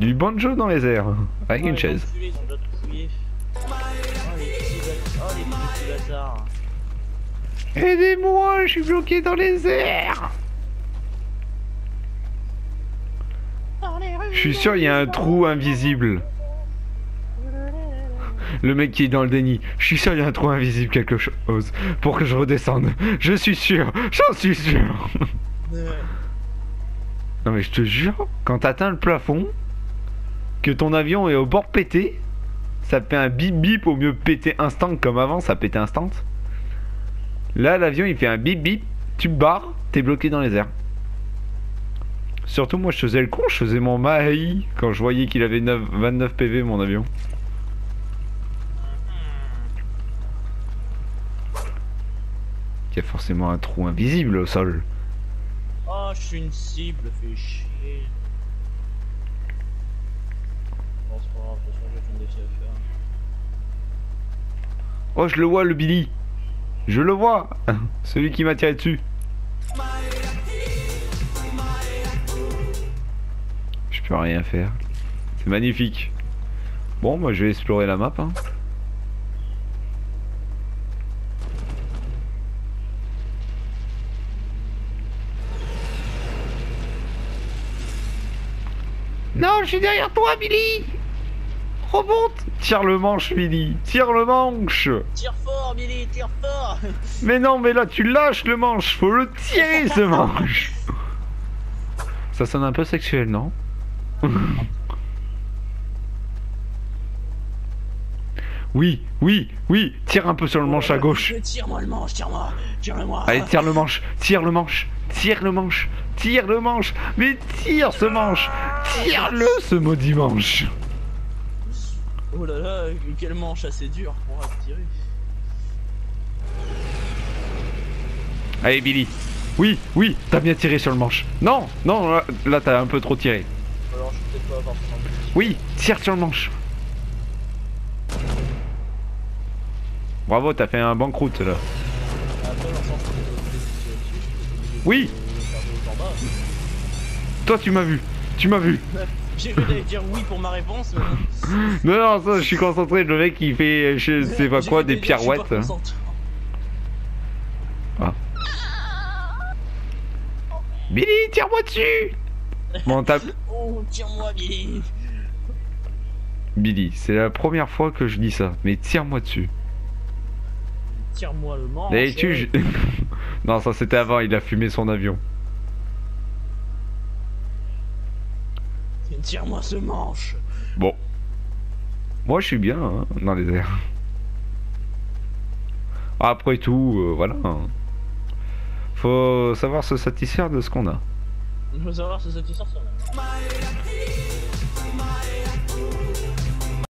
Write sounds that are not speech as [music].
Du banjo dans les airs, avec une chaise. Oh les petits bâtards. Oh les petits bâtards. Aidez-moi, je suis bloqué dans les airs. Je suis sûr, il y a un trou invisible. Le mec qui est dans le déni. Je suis sûr, il y a un trou invisible, quelque chose. Pour que je redescende. Je suis sûr. J'en suis sûr. Non, mais je te jure, quand t'atteins le plafond, que ton avion est au bord pété, ça fait un bip bip au mieux péter instant comme avant, ça pétait instant. Là, l'avion il fait un bip bip, tu barres, t'es bloqué dans les airs. Surtout, moi je faisais le con, je faisais mon maï quand je voyais qu'il avait 9 29 PV mon avion. Il y a forcément un trou invisible au sol. Oh, je suis une cible, fais chier. Bon, c'est pas grave, de toute façon, j'ai ton défi à faire. Oh, je le vois, le Billy. Je le vois. [laughs] Celui qui m'a tiré dessus. Je peux rien faire. C'est magnifique. Bon, moi je vais explorer la map. hein. Non, je suis derrière toi, Billy. Remonte. Tire le manche, Billy. Tire le manche. Tire fort, Billy, tire fort [laughs] Mais non, mais là, tu lâches le manche. Faut le tirer, ce [laughs] manche. Ça sonne un peu sexuel, non? [laughs] Oui, oui, oui. Tire un peu sur le manche à gauche. Tire-moi le manche, tire-moi, tire-le-moi. Allez, tire le manche. Tire le manche. Tire le manche. Tire le manche. Mais tire ce manche. Tire-le, ce maudit manche. Oh là là, quel manche assez dur pour tirer. Allez, Billy. Oui, oui, t'as bien tiré sur le manche. Non, non, là, là, t'as un peu trop tiré. Alors, je peut-être pas. Oui, tire sur le manche. Bravo, t'as fait un banqueroute là. Oui, toi tu m'as vu. Tu m'as vu. [laughs] J'ai cru d'aller dire oui pour ma réponse, mais. [laughs] Non, non, ça, je suis concentré. Le mec il fait, je sais pas quoi, des pirouettes. concentré. Billy, tire-moi dessus. Bon. [laughs] Oh, tire-moi, Billy. Billy, c'est la première fois que je dis ça. Mais tire-moi dessus. Tire-moi le manche. D'habitude, je- [laughs] non, ça c'était avant. Il a fumé son avion. Tire-moi ce manche. Bon. Moi, je suis bien hein, dans les airs. Après tout, euh, voilà. hein. Faut savoir se satisfaire de ce qu'on a. Je veux savoir si ça te sort ça.